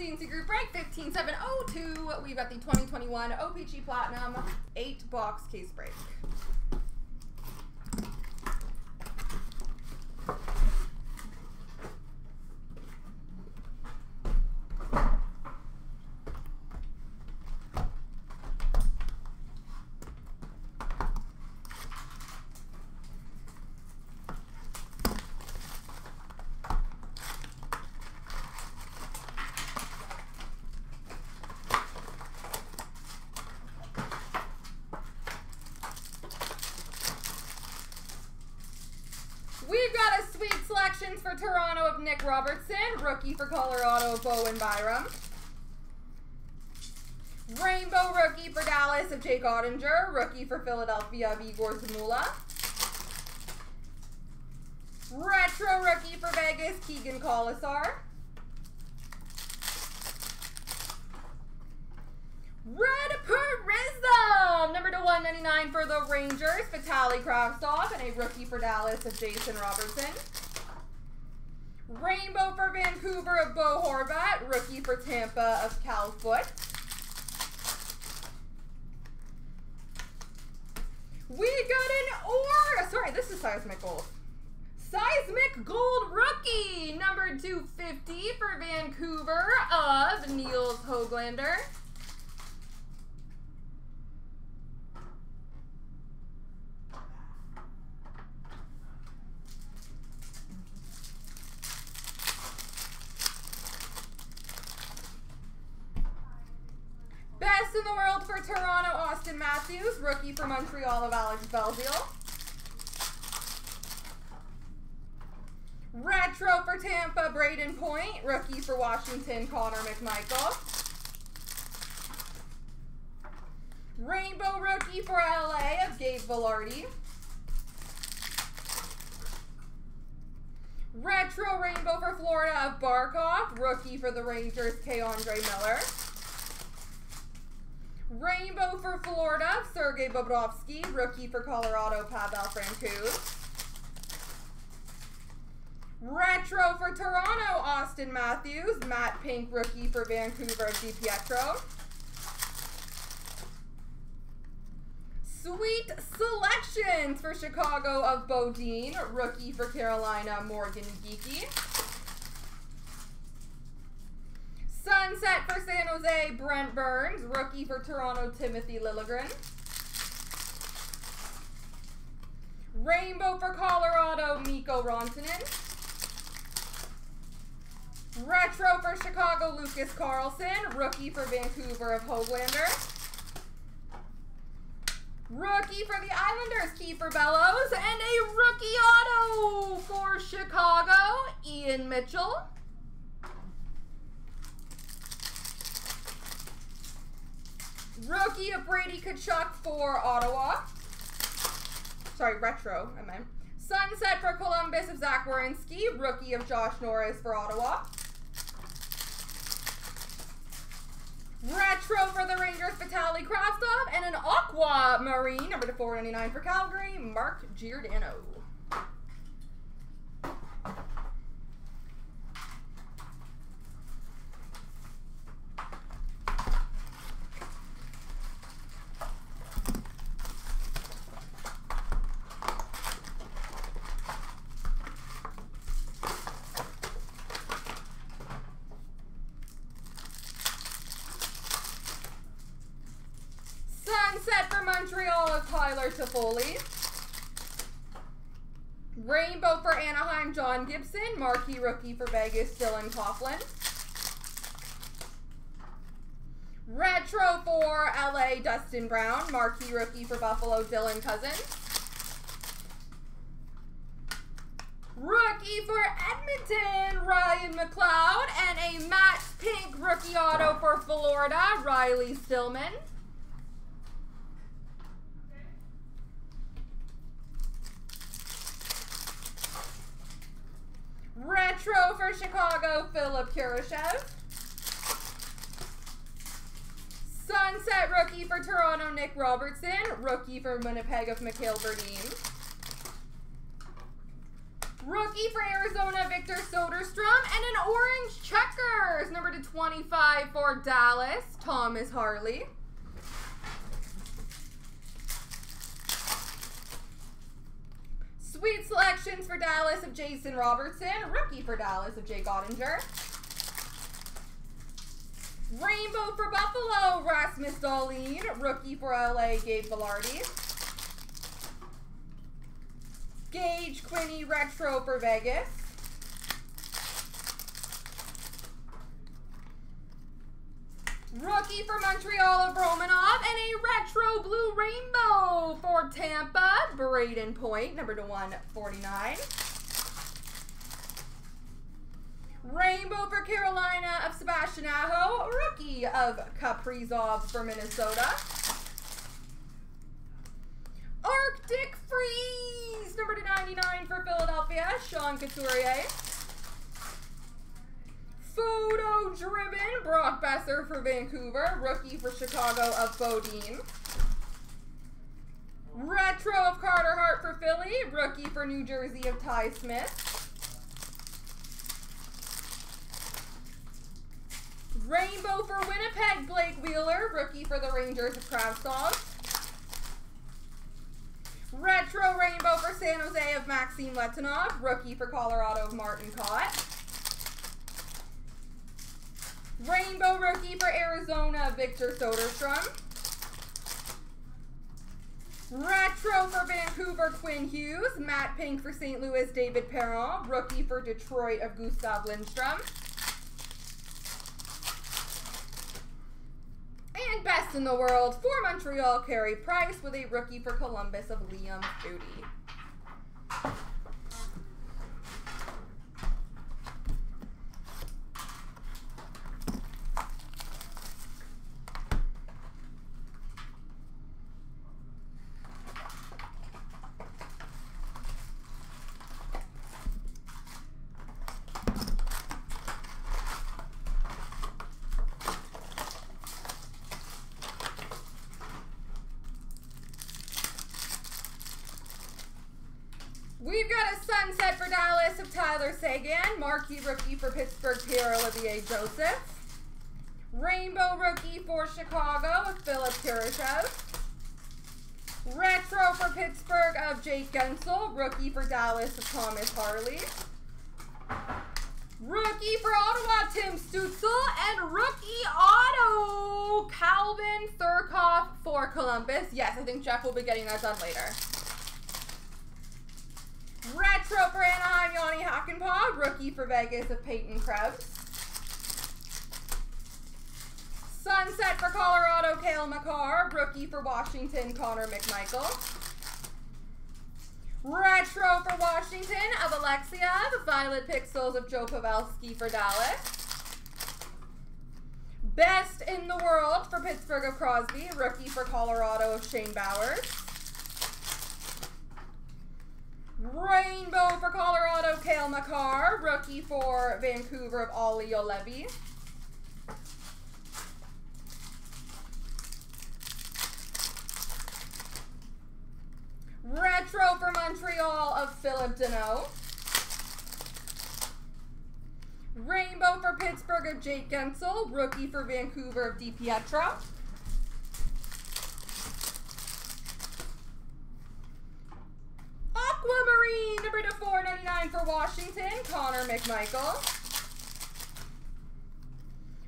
proceeding to group break 15702. We've got the 2021 OPC Platinum 8 box case break. We've got a sweet for Toronto of Nick Robertson, rookie for Colorado of Bowen Byram. Rainbow rookie for Dallas of Jake Oettinger, rookie for Philadelphia of Igor Zamula. Retro rookie for Vegas, Keegan Kolesar. Red Prism, number to 199 for the Rangers, Vitaly Kravtsov, and a rookie for Dallas of Jason Robertson. Rainbow for Vancouver of Bo Horvat, rookie for Tampa of Cal Foote. We got an or sorry, this is seismic gold. Seismic Gold Rookie, number 250 for Vancouver of Nils Hoglander. Best in the world for Toronto, Auston Matthews. Rookie for Montreal of Alex Belzile. Retro for Tampa, Brayden Point. Rookie for Washington, Connor McMichael. Rainbow rookie for LA of Gabe Vilardi. Retro rainbow for Florida of Barkov. Rookie for the Rangers, K'Andre Miller. Rainbow for Florida, Sergei Bobrovsky. Rookie for Colorado, Pavel Francouz. Retro for Toronto, Auston Matthews. Matte Pink, rookie for Vancouver, DiPietro. Sweet selections for Chicago of Beaudin. Rookie for Carolina, Morgan Geekie. Sunset for San Jose, Brent Burns. Rookie for Toronto, Timothy Liljegren. Rainbow for Colorado, Mikko Rantanen. Retro for Chicago, Lucas Carlsson. Rookie for Vancouver of Hoglander. Rookie for the Islanders, Kiefer Bellows. And a rookie auto for Chicago, Ian Mitchell. Rookie of Brady Tkachuk for Ottawa. Sorry, retro, I meant. Sunset for Columbus of Zach Werenski. Rookie of Josh Norris for Ottawa. Retro for the Rangers, Vitaly Kravtsov. And an Aqua Marine, number to 499 for Calgary, Mark Giordano. Sunset for Montreal of Tyler Toffoli. Rainbow for Anaheim, John Gibson. Marquee rookie for Vegas, Dylan Coghlan. Retro for LA, Dustin Brown. Marquee rookie for Buffalo, Dylan Cozens. Rookie for Edmonton, Ryan McLeod. And a matte pink rookie auto for Florida, Riley Stillman. Retro for Chicago, Philip Kurashev. Sunset rookie for Toronto, Nick Robertson. Rookie for Winnipeg of Mikhail Berdin. Rookie for Arizona, Victor Soderstrom. And an orange checkers, number to 25 for Dallas, Thomas Harley. Sweet selections for Dallas of Jason Robertson. Rookie for Dallas of Jake Oettinger. Rainbow for Buffalo, Rasmus Dahlin. Rookie for LA, Gabe Vilardi. Gage Quinney Retro for Vegas. Rookie for Montreal of Romanov and a retro blue rainbow for Tampa, Brayden Point, number to 149. Rainbow for Carolina of Sebastian Aho, rookie of Kaprizov for Minnesota. Arctic Freeze, number to 99 for Philadelphia, Sean Couturier. Photo driven, Brock Boeser for Vancouver. Rookie for Chicago of Beaudin. Retro of Carter Hart for Philly. Rookie for New Jersey of Ty Smith. Rainbow for Winnipeg, Blake Wheeler. Rookie for the Rangers of Kravtsov. Retro Rainbow for San Jose of Maxime Letunov. Rookie for Colorado of Martin Kaut. Rainbow rookie for Arizona, Victor Soderstrom. Retro for Vancouver, Quinn Hughes. Matte Pink for St. Louis, David Perron. Rookie for Detroit of Gustav Lindstrom. And best in the world for Montreal, Carey Price with a rookie for Columbus of Liam Foudy. We've got a sunset for Dallas of Tyler Seguin. Marquee rookie for Pittsburgh, Pierre-Olivier Joseph. Rainbow rookie for Chicago of Philip Kurashev. Retro for Pittsburgh of Jake Guentzel. Rookie for Dallas of Thomas Harley. Rookie for Ottawa, Tim Stützle. And rookie auto, Calvin Thurkauf for Columbus. Yes, I think Jeff will be getting that done later. Retro for Anaheim, Jani Hakanpää. Rookie for Vegas of Peyton Krebs. Sunset for Colorado, Cale Makar. Rookie for Washington, Connor McMichael. Retro for Washington of Alexia. Violet Pixels of Joe Pavelski for Dallas. Best in the world for Pittsburgh of Crosby. Rookie for Colorado of Shane Bowers. Rainbow for Colorado, Cale Makar. Rookie for Vancouver of Olli Juolevi. Retro for Montreal of Philip Danault. Rainbow for Pittsburgh of Jake Guentzel. Rookie for Vancouver of DiPietro. Aquamarine, number to 499 for Washington, Connor McMichael.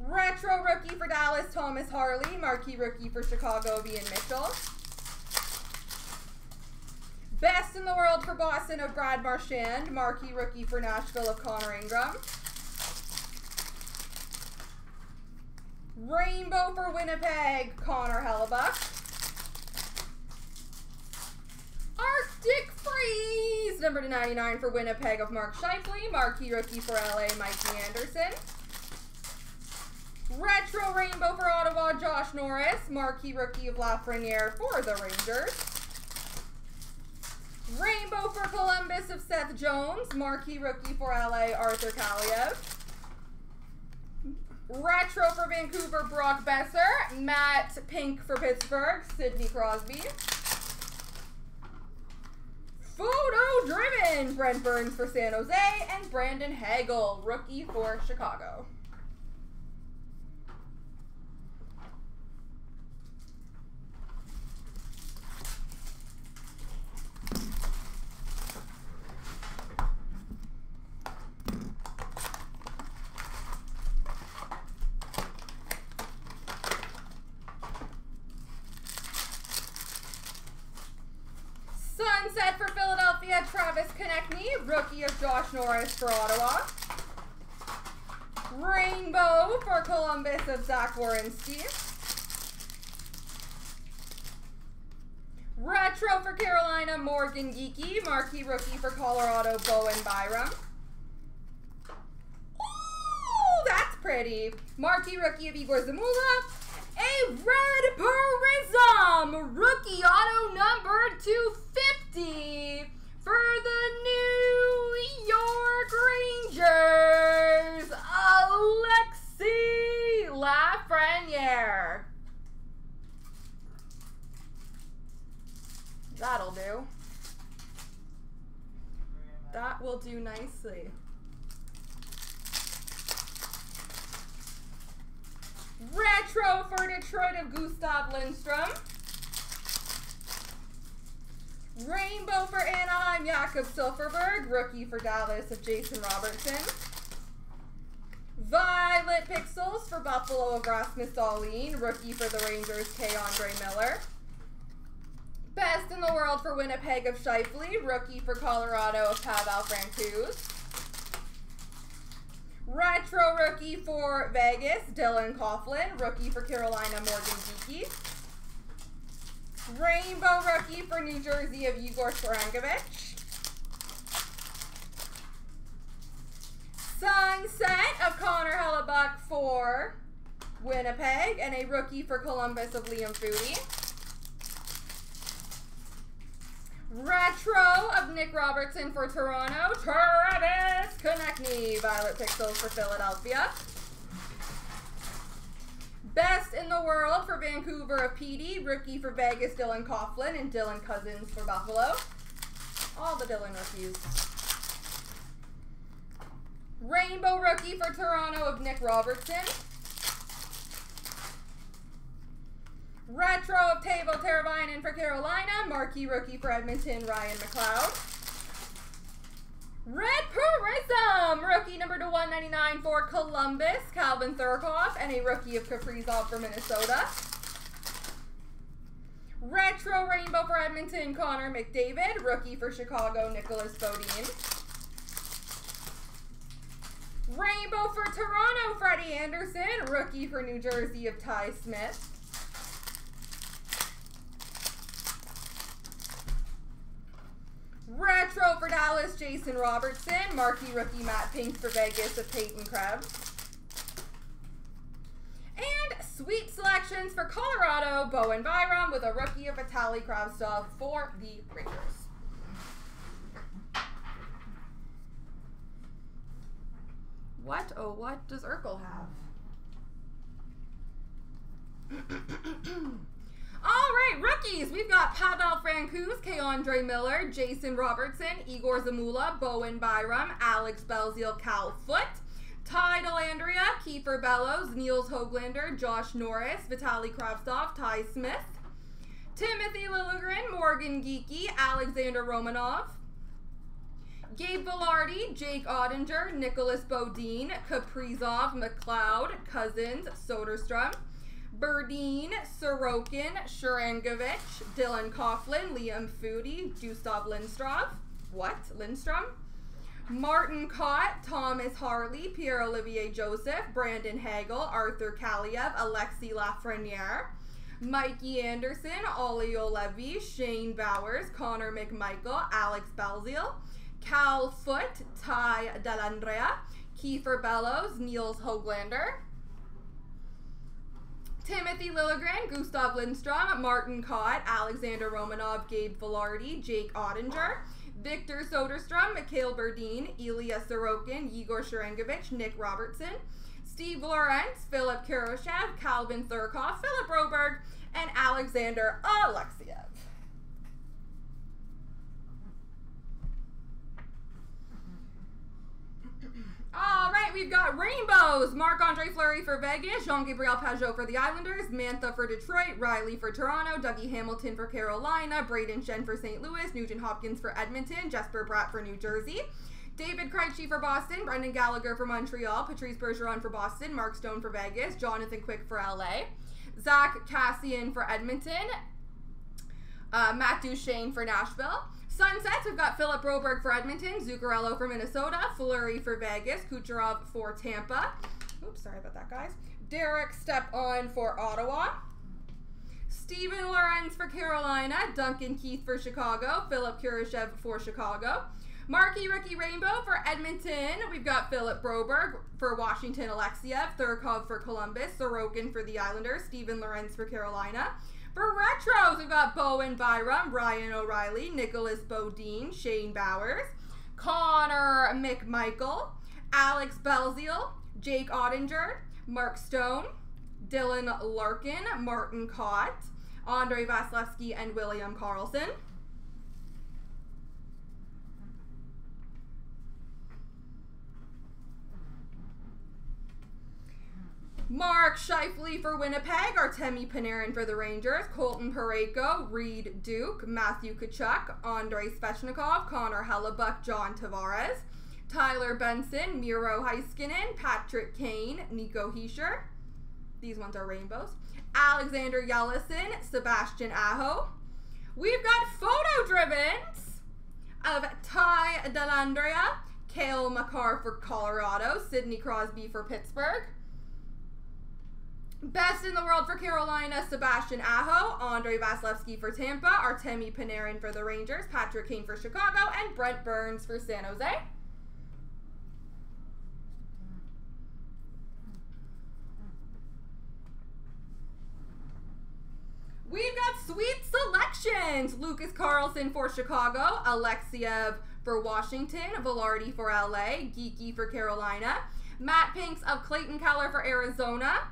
Retro rookie for Dallas, Thomas Harley. Marquee rookie for Chicago, Ian Mitchell. Best in the world for Boston of Brad Marchand. Marquee rookie for Nashville of Connor Ingram. Rainbow for Winnipeg, Connor. Arctic Freeze, number to 99 for Winnipeg of Mark Scheifele. Marquee rookie for LA, Mikey Anderson. Retro Rainbow for Ottawa, Josh Norris. Marquee rookie of Lafreniere for the Rangers. Rainbow for Columbus of Seth Jones. Marquee rookie for LA, Arthur Kaliyev. Retro for Vancouver, Brock Boeser. Matte Pink for Pittsburgh, Sidney Crosby. Photo driven, Brent Burns for San Jose, and Brandon Hagel, rookie for Chicago. Travis Konecny, rookie of Josh For Ottawa. Rainbow for Columbus of Zach Werenski. Retro for Carolina, Morgan Geeky. Marquee rookie for Colorado, Bowen Byram. Ooh, that's pretty. Marquee rookie of Igor Zamula. A red Prism rookie auto number 250 for the New York Rangers, Alexis Lafreniere. That'll do. That will do nicely. Retro for Detroit of Gustav Lindstrom. Rainbow for Anaheim, Jakob Silfverberg. Rookie for Dallas of Jason Robertson. Violet Pixels for Buffalo of Rasmus Dahlin. Rookie for the Rangers, K'Andre Miller. Best in the world for Winnipeg of Scheifele. Rookie for Colorado of Pavel Francouz. Retro rookie for Vegas, Dylan Coghlan. Rookie for Carolina, Morgan Geekie. Rainbow rookie for New Jersey of Igor Sharangovich. Sunset of Connor Hellebuyck for Winnipeg. And a rookie for Columbus of Liam Foudy. Retro of Nick Robertson for Toronto. Travis Konecny. Violet Pixels for Philadelphia. Best in the world for Vancouver of PD. Rookie for Vegas, Dylan Coghlan. And Dylan Cozens for Buffalo. All the Dylan rookies. Rainbow rookie for Toronto of Nick Robertson. Retro of Teuvo Teravainen for Carolina. Marquee rookie for Edmonton, Ryan McLeod. Red Prism! Rookie number to 199 for Columbus, Calvin Thurkauf. And a rookie of Kaprizov for Minnesota. Retro Rainbow for Edmonton, Connor McDavid. Rookie for Chicago, Nicolas Beaudin. Rainbow for Toronto, Freddie Andersen. Rookie for New Jersey of Ty Smith. Retro for Dallas, Jason Robertson. Marquee rookie Matte Pink for Vegas of Peyton Krebs. And sweet selections for Colorado, Bowen Byram with a rookie of Vitaly Kravtsov for the Rangers. What, oh what does Urkel have? Right, rookies. We've got Pavel Francouz, K'Andre Miller, Jason Robertson, Igor Zamula, Bowen Byram, Alex Belzile, Cal Foote, Ty Dellandrea, Kiefer Bellows, Nils Hoglander, Josh Norris, Vitaly Kravtsov, Ty Smith, Timothy Liljegren, Morgan Geekie, Alexander Romanov, Gabe Vilardi, Jake Oettinger, Nicolas Beaudin, Kaprizov, McLeod, Cozens, Soderstrom, Berdin, Sorokin, Sharangovich, Dylan Coughlin, Liam Foudy, Gustav Lindstrom. What? Lindstrom? Martin Kaut, Thomas Harley, Pierre Olivier Joseph, Brandon Hagel, Arthur Kaliyev, Alexis Lafreniere, Mikey Anderson, Olli Juolevi, Shane Bowers, Connor McMichael, Alex Belzile, Cal Foote, Ty Dellandrea, Kiefer Bellows, Nils Hoglander, Timothy Liljegren, Gustav Lindstrom, Martin Kaut, Alexander Romanov, Gabe Vilardi, Jake Oettinger, Victor Soderstrom, Mikhail Berdin, Ilya Sorokin, Igor Sharangovich, Nick Robertson, Steve Lawrence, Philip Kurashev, Calvin Thurkauf, Philip Broberg, and Alexander Alexeyev. All right, we've got rainbows. Marc-Andre Fleury for Vegas, Jean-Gabriel Pageau for the Islanders, Mantha for Detroit, Rielly for Toronto, Dougie Hamilton for Carolina, Brayden Schenn for St. Louis, Nugent Hopkins for Edmonton, Jesper Bratt for New Jersey, David Krejci for Boston, Brendan Gallagher for Montreal, Patrice Bergeron for Boston, Mark Stone for Vegas, Jonathan Quick for LA, Zack Kassian for Edmonton, uh, Matt Duchene for Nashville, Sunsets, we've got Philip Broberg for Edmonton, Zuccarello for Minnesota, Fleury for Vegas, Kucherov for Tampa. Oops, sorry about that, guys. Derek Stepan for Ottawa. Steven Lorentz for Carolina, Duncan Keith for Chicago, Philip Kurashev for Chicago. Marquee Rookie Rainbow for Edmonton. We've got Philip Broberg for Washington, Alexeyev, Thurkauf for Columbus, Sorokin for the Islanders, Steven Lorentz for Carolina. For retros, we've got Bowen Byram, Ryan O'Reilly, Nicholas Bodine, Shane Bowers, Connor McMichael, Alex Belzile, Jake Oettinger, Mark Stone, Dylan Larkin, Martin Kaut, Andre Vasilevskiy, and William Karlsson. Mark Scheifele for Winnipeg, Artemi Panarin for the Rangers, Colton Parayko, Reid Duke, Matthew Tkachuk, Andrei Svechnikov, Connor Hellebuyck, John Tavares, Tyler Benson, Miro Heiskanen, Patrick Kane, Nico Hischier. These ones are rainbows. Alexander Yellison, Sebastian Aho. We've got photo drivens of Ty Dellandrea, Cale Makar for Colorado, Sidney Crosby for Pittsburgh. Best in the world for Carolina, Sebastian Aho, Andrei Vasilevskiy for Tampa, Artemi Panarin for the Rangers, Patrick Kane for Chicago, and Brent Burns for San Jose. We've got sweet selections. Lucas Carlsson for Chicago, Alexeyev for Washington, Vilardi for LA, Geekie for Carolina, Matte Pinks of Clayton Keller for Arizona,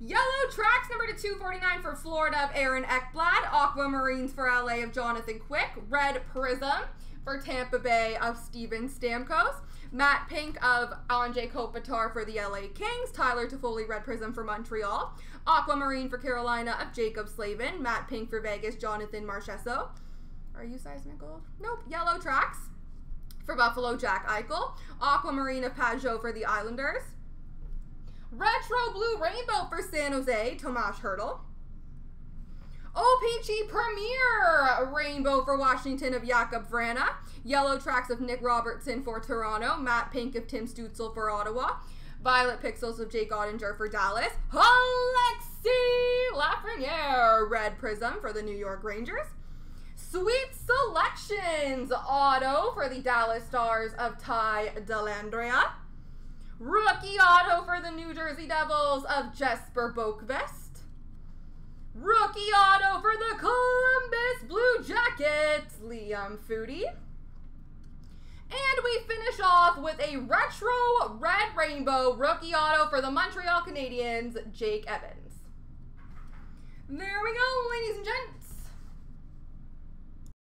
Yellow Tracks number to 249 for Florida of Aaron Ekblad, Aquamarines for LA of Jonathan Quick, Red Prism for Tampa Bay of Steven Stamkos, Matte Pink of Anze Kopitar for the LA Kings, Tyler Toffoli Red Prism for Montreal, Aquamarine for Carolina of Jaccob Slavin, Matte Pink for Vegas, Jonathan Marchessault. Are you seismic gold? Nope. Yellow Tracks for Buffalo, Jack Eichel, Aquamarine of Pageau for the Islanders, Retro Blue Rainbow for San Jose, Tomas Hertl. OPC Premier Rainbow for Washington of Jakob Vrana. Yellow Tracks of Nick Robertson for Toronto. Matte Pink of Tim Stützle for Ottawa. Violet Pixels of Jake Oettinger for Dallas. Alexis Lafreniere Red Prism for the New York Rangers. Sweet Selections Auto for the Dallas Stars of Ty Dellandrea. Rookie auto for the New Jersey Devils of Jesper Boqvist. Rookie auto for the Columbus Blue Jackets, Liam Foudy. And we finish off with a retro red rainbow rookie auto for the Montreal Canadiens, Jake Evans. There we go, ladies and gents.